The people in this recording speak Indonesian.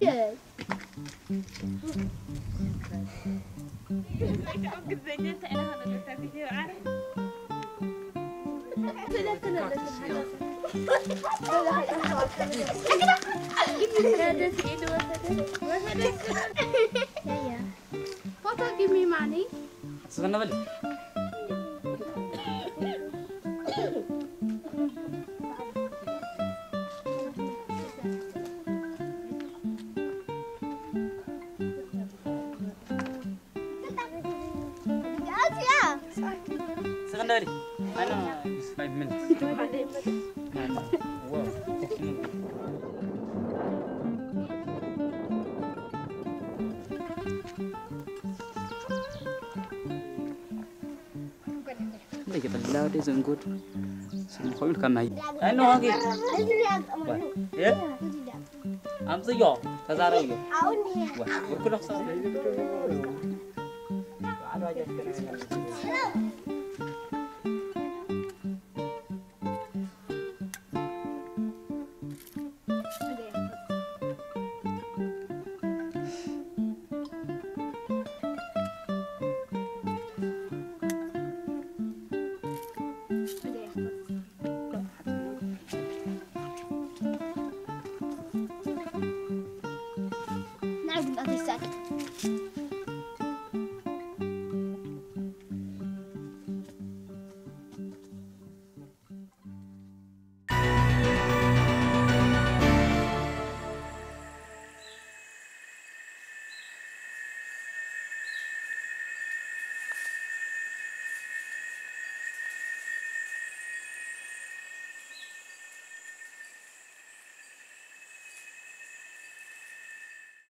Photo give me money. Sekarang balik. Sekarang balik. I know it's five minutes. Wow. Kita belau dia senggut. Semua kan mai. I know lagi. Ya? Am tu yo. Tazara yo. Wah, berkudak sama. の間してない